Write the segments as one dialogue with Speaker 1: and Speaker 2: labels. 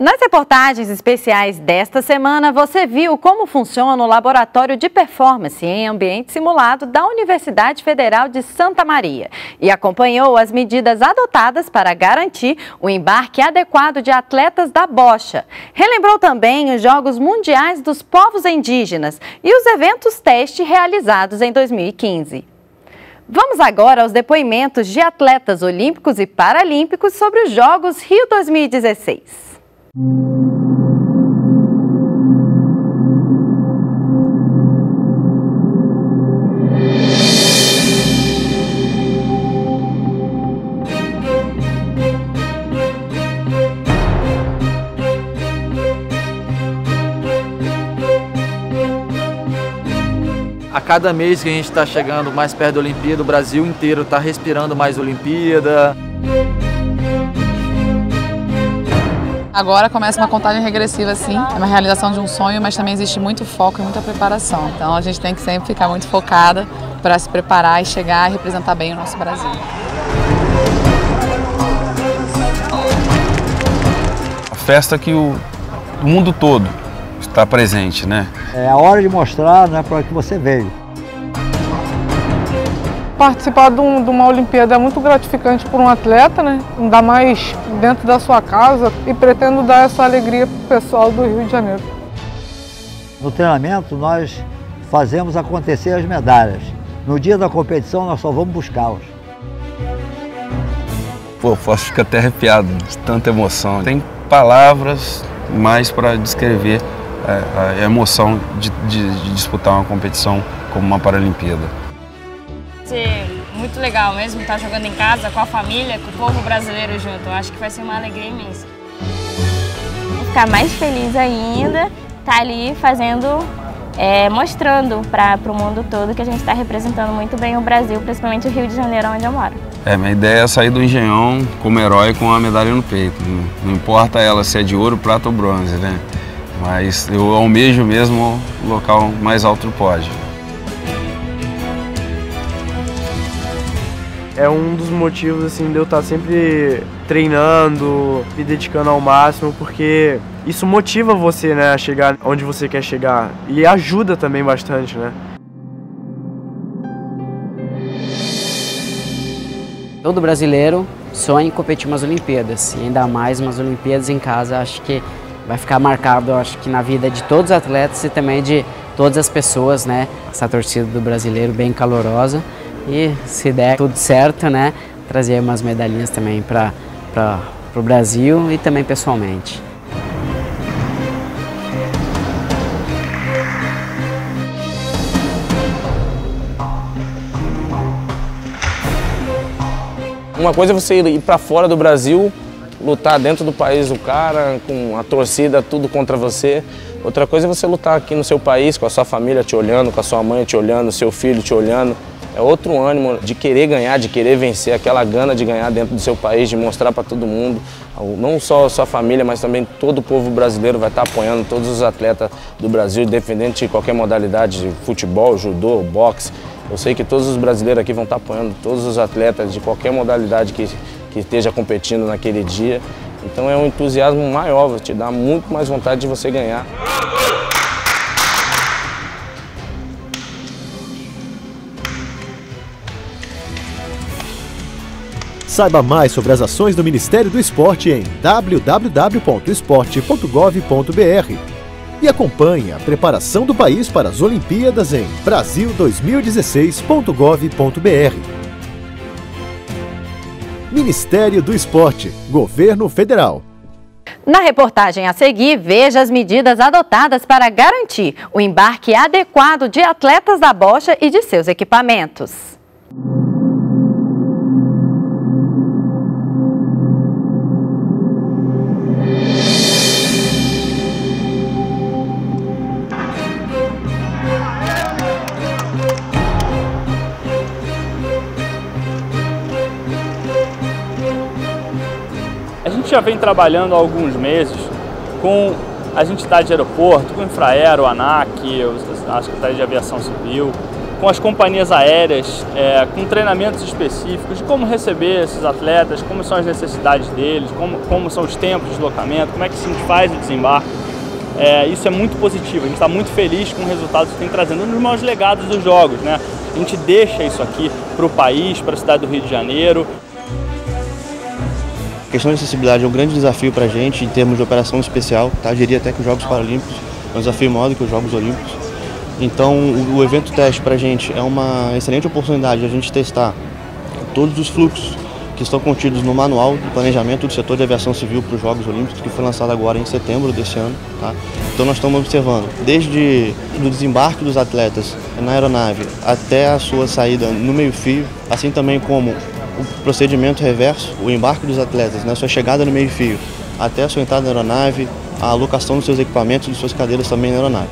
Speaker 1: Nas reportagens especiais desta semana, você viu como funciona o Laboratório de Performance em Ambiente Simulado da Universidade Federal de Santa Maria e acompanhou as medidas adotadas para garantir o embarque adequado de atletas da bocha. Relembrou também os Jogos Mundiais dos Povos Indígenas e os eventos teste realizados em 2015. Vamos agora aos depoimentos de atletas olímpicos e paralímpicos sobre os Jogos Rio 2016.
Speaker 2: A cada mês que a gente está chegando mais perto da Olimpíada, o Brasil inteiro está respirando mais Olimpíada.
Speaker 3: Agora começa uma contagem regressiva, sim. É uma realização de um sonho, mas também existe muito foco e muita preparação. Então a gente tem que sempre ficar muito focada para se preparar e chegar e representar bem o nosso Brasil.
Speaker 4: A festa que o, mundo todo está presente, né?
Speaker 5: É a hora de mostrar né, para que você veio.
Speaker 6: Participar de, um, de, uma Olimpíada é muito gratificante para um atleta, né? ainda mais dentro da sua casa, e pretendo dar essa alegria para o pessoal do Rio de Janeiro.
Speaker 5: No treinamento, nós fazemos acontecer as medalhas. No dia da competição, nós só vamos buscá-las.
Speaker 4: Pô, posso ficar até arrepiado de tanta emoção. Tem palavras mais para descrever é, a emoção de, de, de disputar uma competição como uma Paralimpíada
Speaker 7: ser muito legal mesmo estar jogando em casa, com a família, com o povo brasileiro junto. Eu acho que vai ser uma alegria imensa.
Speaker 8: Vou ficar mais feliz ainda, estar tá ali fazendo, é, mostrando para o mundo todo que a gente está representando muito bem o Brasil, principalmente o Rio de Janeiro, onde eu moro.
Speaker 4: É, minha ideia é sair do Engenhão como herói com a medalha no peito. Não importa ela se é de ouro, prata ou bronze, né? Mas eu almejo mesmo o local mais alto do
Speaker 9: é um dos motivos assim de eu estar sempre treinando, me dedicando ao máximo, porque isso motiva você, né, a chegar onde você quer chegar e ajuda também bastante, né?
Speaker 10: Todo brasileiro sonha em competir umas Olimpíadas, e ainda mais umas Olimpíadas em casa, acho que vai ficar marcado, acho que na vida de todos os atletas e também de todas as pessoas, né? Essa torcida do brasileiro bem calorosa e se der tudo certo, né, trazer umas medalhinhas também para o Brasil e também pessoalmente.
Speaker 11: Uma coisa é você ir para fora do Brasil, lutar dentro do país o cara, com a torcida tudo contra você. Outra coisa é você lutar aqui no seu país, com a sua família te olhando, com a sua mãe te olhando, seu filho te olhando é outro ânimo de querer ganhar, de querer vencer, aquela gana de ganhar dentro do seu país, de mostrar para todo mundo, não só a sua família, mas também todo o povo brasileiro vai estar apoiando todos os atletas do Brasil, independente de qualquer modalidade, de futebol, judô, boxe. Eu sei que todos os brasileiros aqui vão estar apoiando todos os atletas de qualquer modalidade que, que esteja competindo naquele dia. Então é um entusiasmo maior, te dá muito mais vontade de você ganhar.
Speaker 12: Saiba mais sobre as ações do Ministério do Esporte em www.esporte.gov.br e acompanhe a preparação do país para as Olimpíadas em brasil2016.gov.br. Ministério do Esporte, Governo Federal.
Speaker 1: Na reportagem a seguir, veja as medidas adotadas para garantir o embarque adequado de atletas da bocha e de seus equipamentos.
Speaker 13: Gente já vem trabalhando há alguns meses com as entidades de aeroporto, com o Infraero, o ANAC, a Secretaria de Aviação Civil, com as companhias aéreas, é, com treinamentos específicos de como receber esses atletas, como são as necessidades deles, como, como são os tempos de deslocamento, como é que se faz o desembarque. É, isso é muito positivo, a gente está muito feliz com o resultado que tem trazendo, um dos maiores legados dos jogos. Né? A gente deixa isso aqui para o país, para a cidade do Rio de Janeiro.
Speaker 14: A questão de acessibilidade é um grande desafio para a gente em termos de operação especial, tá? Diria até que os Jogos Paralímpicos é um desafio maior do que os Jogos Olímpicos. Então, o, o evento teste para a gente é uma excelente oportunidade de a gente testar todos os fluxos que estão contidos no manual de planejamento do setor de aviação civil para os Jogos Olímpicos, que foi lançado agora em setembro desse ano. Tá? Então nós estamos observando desde o desembarque dos atletas na aeronave até a sua saída no meio-fio, assim também como o procedimento reverso, o embarque dos atletas, né? sua chegada no meio-fio até a sua entrada na aeronave, a alocação dos seus equipamentos e de suas cadeiras também na aeronave.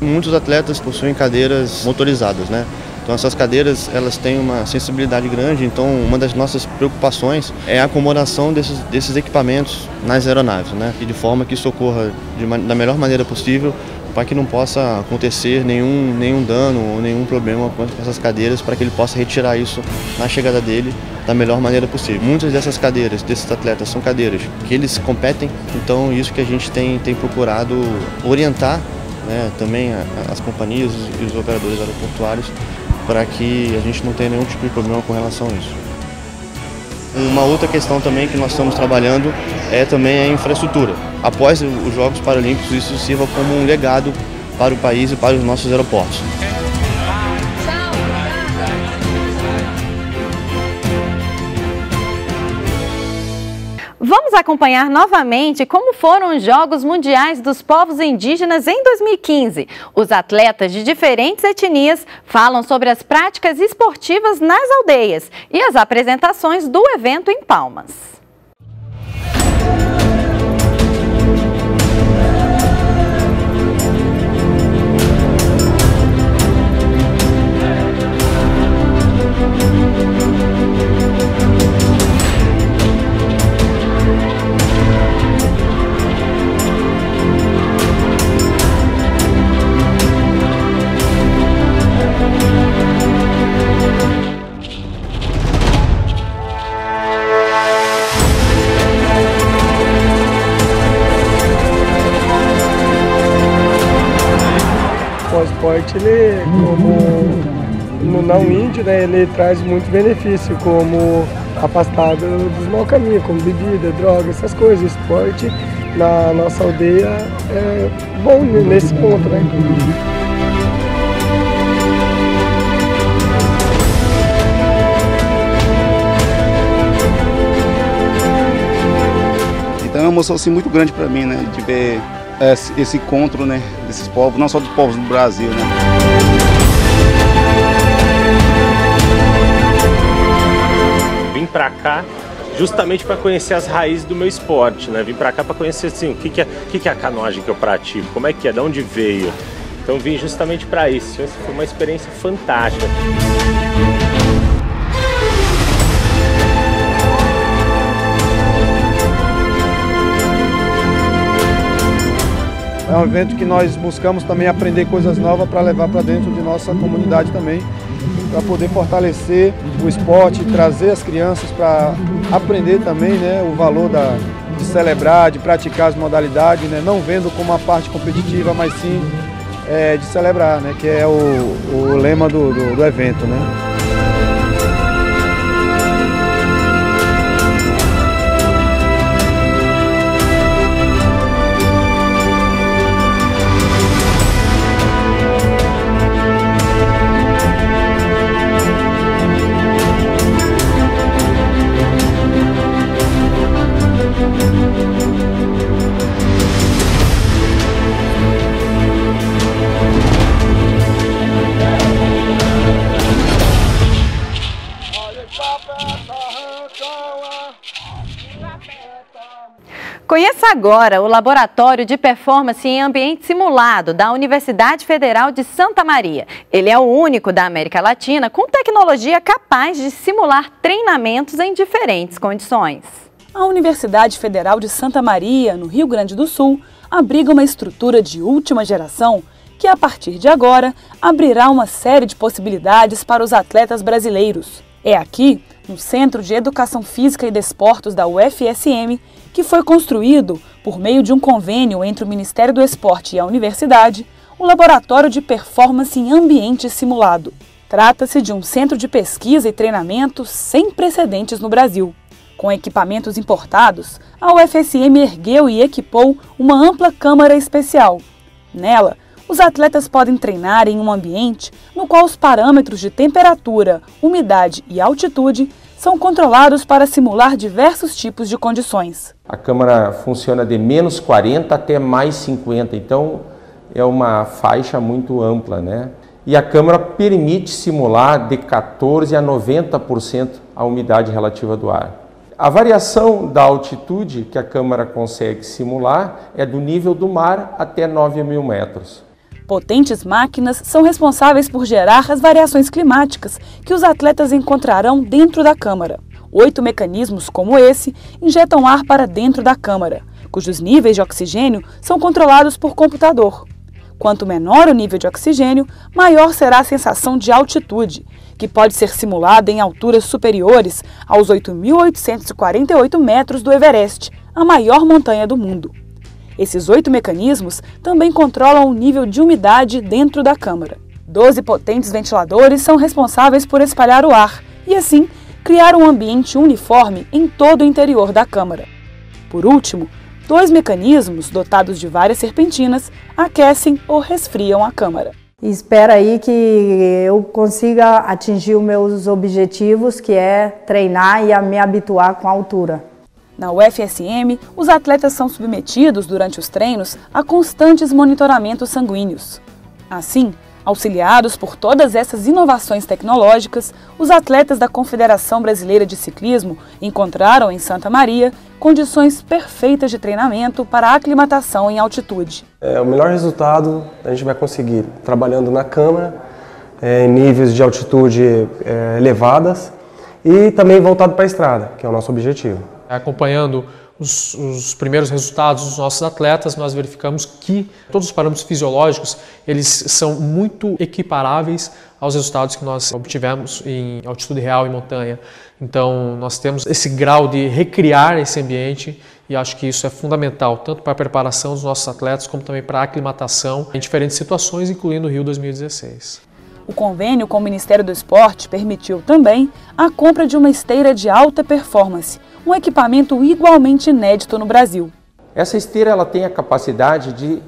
Speaker 14: Muitos atletas possuem cadeiras motorizadas, né? Então essas cadeiras elas têm uma sensibilidade grande, então uma das nossas preocupações é a acomodação desses, desses equipamentos nas aeronaves, né? E de forma que isso ocorra de, da melhor maneira possível para que não possa acontecer nenhum, nenhum dano ou nenhum problema com essas cadeiras, para que ele possa retirar isso na chegada dele da melhor maneira possível. Muitas dessas cadeiras, desses atletas, são cadeiras que eles competem, então isso que a gente tem, tem procurado orientar né, também as companhias e os operadores aeroportuários para que a gente não tenha nenhum tipo de problema com relação a isso. Uma outra questão também que nós estamos trabalhando é também a infraestrutura. Após os Jogos Paralímpicos, isso sirva como um legado para o país e para os nossos aeroportos.
Speaker 1: Vamos acompanhar novamente como foram os Jogos Mundiais dos Povos Indígenas em 2015. Os atletas de diferentes etnias falam sobre as práticas esportivas nas aldeias e as apresentações do evento em Palmas.
Speaker 15: Esporte, ele, como no não índio, né, ele traz muito benefício, como afastado dos mau caminhos, como bebida, droga, essas coisas. Esporte na nossa aldeia é bom nesse ponto, né?
Speaker 16: Então é uma emoção assim, muito grande para mim, né, de ver esse encontro né, desses povos, não só dos povos do Brasil. Né?
Speaker 17: Vim para cá justamente para conhecer as raízes do meu esporte, né? Vim para cá para conhecer assim, o que, que, é, o que, que é a canoagem que eu pratico, como é que é, de onde veio. Então vim justamente para isso. Essa foi uma experiência fantástica.
Speaker 15: Um evento que nós buscamos também aprender coisas novas para levar para dentro de nossa comunidade também, para poder fortalecer o esporte, trazer as crianças para aprender também né, o valor da, de celebrar, de praticar as modalidades, né, não vendo como uma parte competitiva, mas sim é, de celebrar, né, que é o, o lema do, do, do evento. Né.
Speaker 1: Conheça agora o Laboratório de Performance em Ambiente Simulado da Universidade Federal de Santa Maria. Ele é o único da América Latina com tecnologia capaz de simular treinamentos em diferentes condições.
Speaker 18: A Universidade Federal de Santa Maria, no Rio Grande do Sul, abriga uma estrutura de última geração que a partir de agora abrirá uma série de possibilidades para os atletas brasileiros. É aqui, no Centro de Educação Física e Desportos da UFSM, que foi construído, por meio de um convênio entre o Ministério do Esporte e a universidade, o Laboratório de Performance em Ambiente Simulado. Trata-se de um centro de pesquisa e treinamento sem precedentes no Brasil. Com equipamentos importados, a UFSM ergueu e equipou uma ampla câmara especial. Nela, os atletas podem treinar em um ambiente no qual os parâmetros de temperatura, umidade e altitude são controlados para simular diversos tipos de condições.
Speaker 19: A câmara funciona de menos 40 até mais 50, então é uma faixa muito ampla, né? E a câmara permite simular de 14 a 90% a umidade relativa do ar. A variação da altitude que a câmara consegue simular é do nível do mar até 9 mil metros.
Speaker 18: Potentes máquinas são responsáveis por gerar as variações climáticas que os atletas encontrarão dentro da câmara. Oito mecanismos como esse injetam ar para dentro da câmara, cujos níveis de oxigênio são controlados por computador. Quanto menor o nível de oxigênio, maior será a sensação de altitude, que pode ser simulada em alturas superiores aos 8.848 metros do Everest, a maior montanha do mundo. Esses oito mecanismos também controlam o nível de umidade dentro da câmara. Doze potentes ventiladores são responsáveis por espalhar o ar e, assim, criar um ambiente uniforme em todo o interior da câmara. Por último, dois mecanismos, dotados de várias serpentinas, aquecem ou resfriam a câmara.
Speaker 20: Espera aí que eu consiga atingir os meus objetivos, que é treinar e me habituar com a altura.
Speaker 18: Na UFSM, os atletas são submetidos durante os treinos a constantes monitoramentos sanguíneos. Assim, auxiliados por todas essas inovações tecnológicas, os atletas da Confederação Brasileira de Ciclismo encontraram em Santa Maria condições perfeitas de treinamento para aclimatação em altitude.
Speaker 21: É, o melhor resultado a gente vai conseguir trabalhando na câmara, é, em níveis de altitude é, elevadas e também voltado para a estrada, que é o nosso objetivo
Speaker 22: acompanhando os, os, primeiros resultados dos nossos atletas, nós verificamos que todos os parâmetros fisiológicos eles são muito equiparáveis aos resultados que nós obtivemos em altitude real e montanha. Então, nós temos esse grau de recriar esse ambiente e acho que isso é fundamental, tanto para a preparação dos nossos atletas, como também para a aclimatação em diferentes situações, incluindo o Rio 2016.
Speaker 18: O convênio com o Ministério do Esporte permitiu também a compra de uma esteira de alta performance, um equipamento igualmente inédito no Brasil.
Speaker 19: Essa esteira ela tem a capacidade de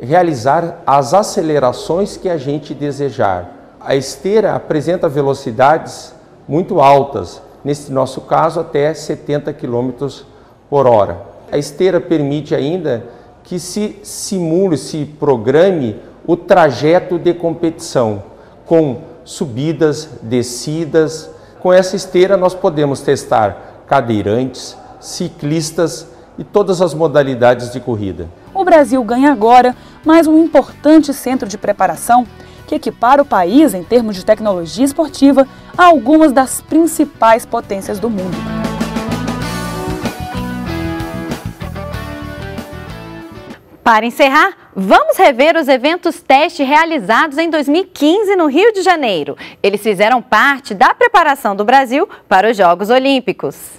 Speaker 19: realizar as acelerações que a gente desejar. A esteira apresenta velocidades muito altas, nesse nosso caso até 70 km por hora. A esteira permite ainda que se simule, se programe o trajeto de competição, com subidas, descidas. Com essa esteira nós podemos testar cadeirantes, ciclistas e todas as modalidades de corrida.
Speaker 18: O Brasil ganha agora mais um importante centro de preparação que equipara o país, em termos de tecnologia esportiva, a algumas das principais potências do mundo.
Speaker 1: Para encerrar, vamos rever os eventos teste realizados em 2015 no Rio de Janeiro. Eles fizeram parte da preparação do Brasil para os Jogos Olímpicos.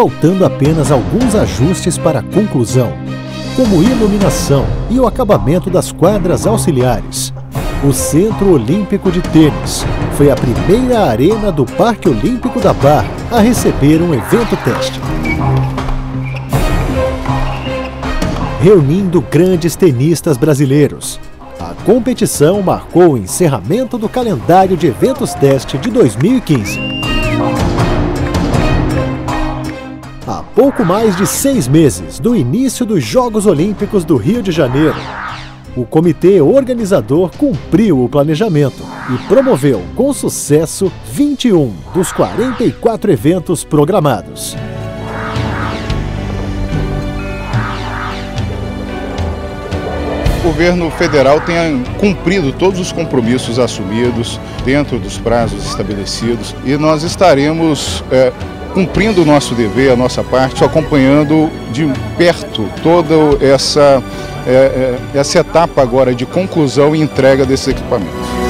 Speaker 12: Faltando apenas alguns ajustes para a conclusão, como iluminação e o acabamento das quadras auxiliares. O Centro Olímpico de Tênis foi a primeira arena do Parque Olímpico da Barra a receber um evento teste. Reunindo grandes tenistas brasileiros, a competição marcou o encerramento do calendário de eventos teste de 2015. Pouco mais de seis meses do início dos Jogos Olímpicos do Rio de Janeiro, o comitê organizador cumpriu o planejamento e promoveu com sucesso 21 dos 44 eventos programados.
Speaker 4: o governo federal tenha cumprido todos os compromissos assumidos dentro dos prazos estabelecidos e nós estaremos é, cumprindo o nosso dever, a nossa parte, acompanhando de perto toda essa, é, é, essa etapa agora de conclusão e entrega desses equipamentos.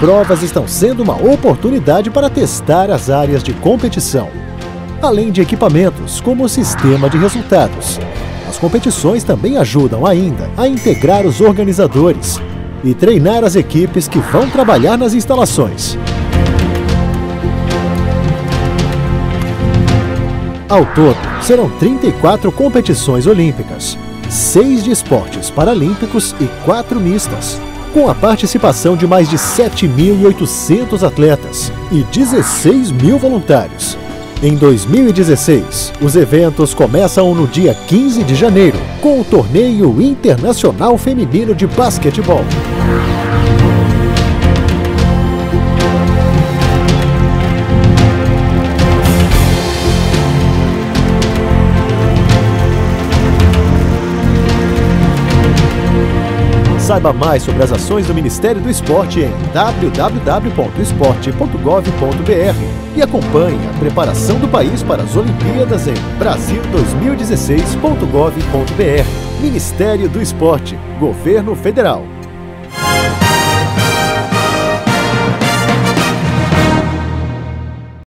Speaker 12: provas estão sendo uma oportunidade para testar as áreas de competição, além de equipamentos como o sistema de resultados. As competições também ajudam ainda a integrar os organizadores e treinar as equipes que vão trabalhar nas instalações. Ao todo, serão 34 competições olímpicas, 6 de esportes paralímpicos e 4 mistas com a participação de mais de 7.800 atletas e 16 mil voluntários. Em 2016, os eventos começam no dia 15 de janeiro, com o Torneio Internacional Feminino de Basquetebol. Saiba mais sobre as ações do Ministério do Esporte em www.esporte.gov.br e acompanhe a preparação do país para as Olimpíadas em brasil2016.gov.br. Ministério do Esporte, Governo Federal.